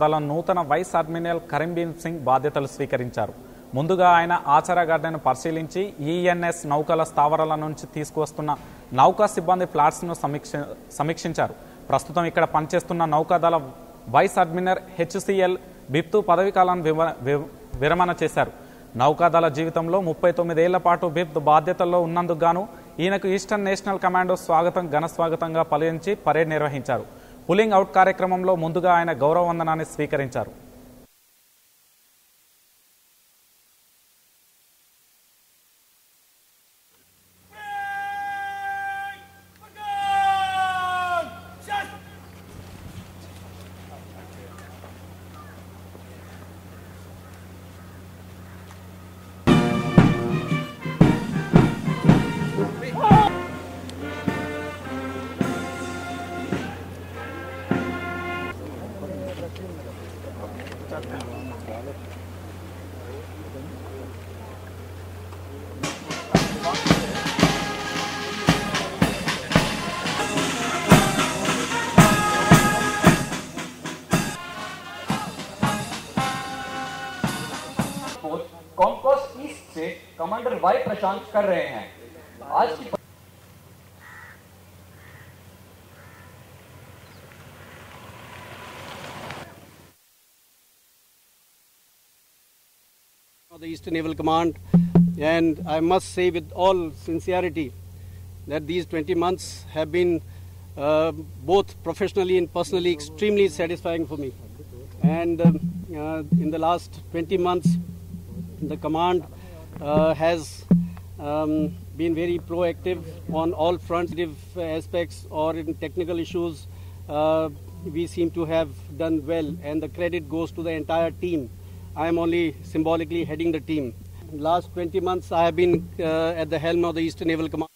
దళ నూతన vice admiral కరీంబీర్ Singh బాధ్యతలు స్వీకరించారు. ముందుగా ఆయన ఆచార పరిశీలించి ఈఎన్ఎస్ నౌకల స్థావరాల నుంచి తీసుకువస్తున్న నౌకా సిబ్బంది ఫ్లాట్స్ను సమీక్ష సమీక్షించారు. ప్రస్తుతం ఇక్కడ పనిచేస్తున్న నౌకాదళ వైస్ అడ్మిరల్ హెచ్సిఎల్ బిప్తు పదవీ విరమణ చేశారు. నౌకాదళ జీవితంలో ముప్పై తొమ్మిదేళ్ళ పాటు బిప్త్ బాధ్యతల్లో ఉన్నందుకు గాను ఈయనకు ఈస్టర్న్ నేషనల్ కమాండో స్వాగతం ఘన స్వాగతంగా పలించి పరేడ్ నిర్వహించారు. పులింగ్ అవుట్ కార్యక్రమంలో ముందుగా ఆయన గౌరవ వందనాన్ని స్వీకరించారు. पोस्ट कॉन्कोस ईस्ट से कमांडर वाई प्रशांत कर रहे हैं आज की the Eastern Naval Command, and I must say with all sincerity that these 20 months have been uh, both professionally and personally extremely satisfying for me. And um, uh, in the last 20 months, the command uh, has um, been very proactive on all fronts, aspects, or in technical issues. Uh, we seem to have done well, and the credit goes to the entire team. I am only symbolically heading the team. Last 20 months, I have been uh, at the helm of the Eastern Naval Command.